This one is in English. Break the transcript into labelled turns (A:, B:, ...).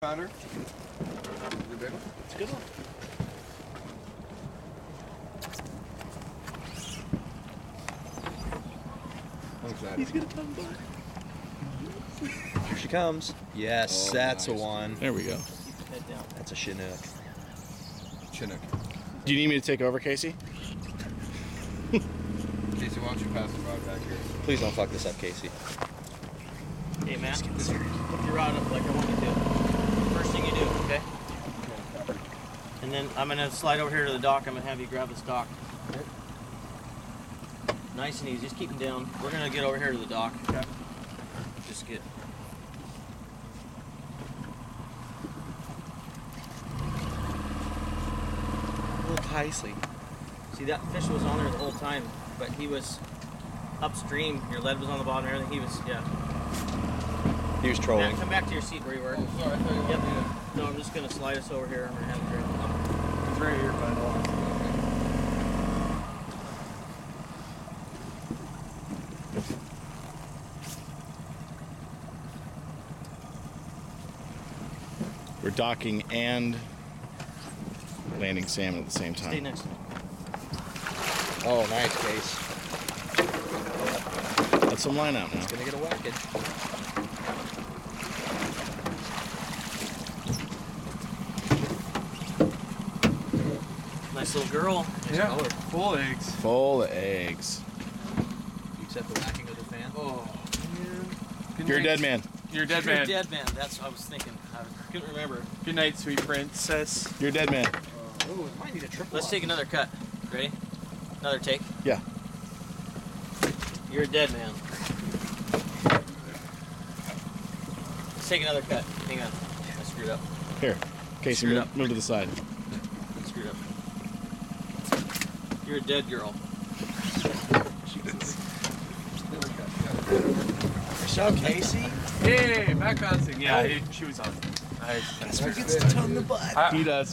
A: Found her? Is it a big one?
B: It's a good one. He's gonna come by.
C: Here she comes. Yes,
A: Oh,
C: that's
A: nice.
C: a one.
B: There we go.
D: Head down.
C: That's a Chinook.
A: Chinook.
B: Do you need me to take over, Casey?
A: Casey, why don't you pass the rod back here?
C: Please don't fuck this up, Casey.
D: Hey, man. Hook your rod up like I want you to. First thing you do, okay? And then I'm gonna slide over here to the dock. I'm gonna have you grab this dock. Nice and easy. Just keep him down. We're gonna get over here to the dock.
A: Okay.
D: Just get.
C: Look, Heisley.
D: See that fish was on there the whole time, but he was upstream. Your lead was on the bottom. and Everything. He was yeah.
C: He was trolling.
D: Matt, come back to your seat where you were.
A: Oh, sorry. I thought you
D: Yep. No, I'm just gonna slide us over here. I'm gonna have it grab.
A: It's right here, bud.
B: We're docking and landing salmon at the same
D: Stay
B: time.
D: next to me.
C: Oh, nice, Case.
B: Let some line out now.
C: It's gonna get a whackage.
D: Nice little girl.
A: Yeah.
C: color.
A: Full eggs.
B: Full of eggs.
C: You accept the whacking of the fan?
A: Oh, man.
B: You're a dead man.
A: You're a dead
D: You're a
A: man.
D: dead man. That's what I was thinking. I couldn't remember.
A: Good night, sweet princess.
B: You're a dead man.
C: Oh, it might need a triple.
D: Let's take another cut. Ready? Another take.
B: Yeah.
D: You're a dead man. Let's take another cut. Hang on. I screwed up.
B: Here. Casey,
D: Screwed
B: move,
D: up.
B: move to the side.
D: I screwed up. You're a dead girl.
C: So, Casey.
A: Hey, back bouncing. Yeah, oh. he, she was on. Nice.
C: That's where gets the tongue the butt.
A: I-
B: He does.